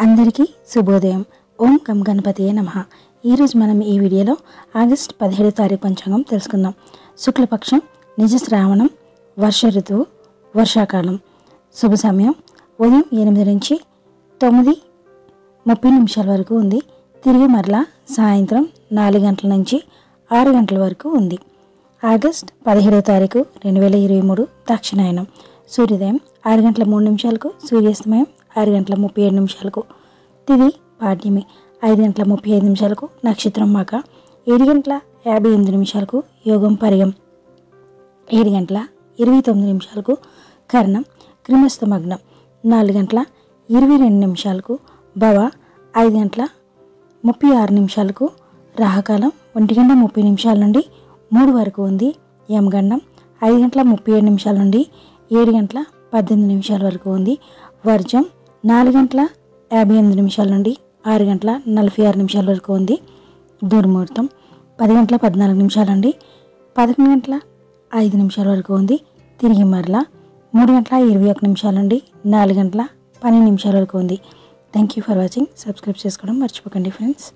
అందరికీ శుభోదయం. ఓం కం గణపతియే నమ. ఈరోజు మనం ఈ వీడియోలో ఆగస్ట్ పదిహేడు తారీఖు పంచాంగం తెలుసుకుందాం. శుక్లపక్షం నిజ శ్రావణం వర్ష ఋతువు వర్షాకాలం. శుభ సమయం ఉదయం ఎనిమిది నుంచి తొమ్మిది ముప్పై నిమిషాల వరకు ఉంది. తిరిగి మరలా సాయంత్రం నాలుగు గంటల నుంచి ఆరు గంటల వరకు ఉంది. ఆగస్ట్ పదిహేడవ తారీఖు రెండు వేల ఇరవై మూడు దక్షిణాయనం. సూర్యోదయం ఆరు గంటల మూడు నిమిషాలకు సూర్యాస్తమయం ఆరు గంటల ముప్పై ఏడు నిమిషాలకు. తిది పాడ్యమి. ఐదు గంటల ముప్పై ఐదు నిమిషాలకు నక్షత్రం మాక. ఏడు గంటల యాభై ఎనిమిది నిమిషాలకు యోగం పరిగం. ఏడు గంటల ఇరవై తొమ్మిది నిమిషాలకు కర్ణం క్రిమస్తమగ్నం నాలుగు గంటల ఇరవై రెండు నిమిషాలకు భవ. ఐదు గంటల ముప్పై ఆరు నిమిషాలకు రాహకాలం. ఒంటి గంట ముప్పై నిమిషాల నుండి మూడు వరకు ఉంది యమగండం. ఐదు గంటల ముప్పై ఏడు నిమిషాల నుండి ఏడు గంటల పద్దెనిమిది నిమిషాల వరకు ఉంది వర్జం. నాలుగు గంటల యాభై ఎనిమిది నిమిషాల నుండి ఆరు గంటల నలభై ఆరు నిమిషాల వరకు ఉంది దుర్ముహూర్తం పది గంటల పద్నాలుగు నిమిషాల నుండి పదకొండు గంటల ఐదు నిమిషాల వరకు ఉంది తిరిగి మరలా మూడు గంటల ఇరవై ఒక నిమిషాల నుండి నాలుగు గంటల పన్నెండు నిమిషాల వరకు ఉంది. Thank you for watching subscribe చేసుకోవడం మర్చిపోకండి ఫ్రెండ్స్